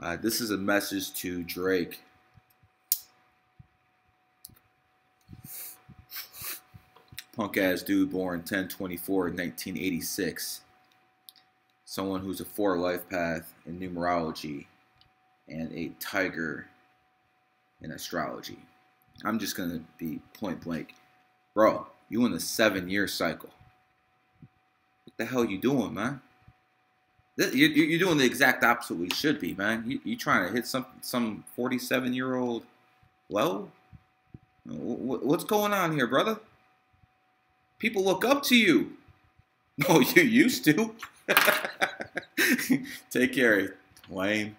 Uh, this is a message to Drake. Punk ass dude born 1024 1986. Someone who's a four life path in numerology and a tiger in astrology. I'm just going to be point blank. Bro, you in the seven year cycle. What the hell you doing, man? You're doing the exact opposite we should be, man. You, trying to hit some some 47 year old low? What's going on here, brother? People look up to you. No, oh, you used to. Take care, Wayne.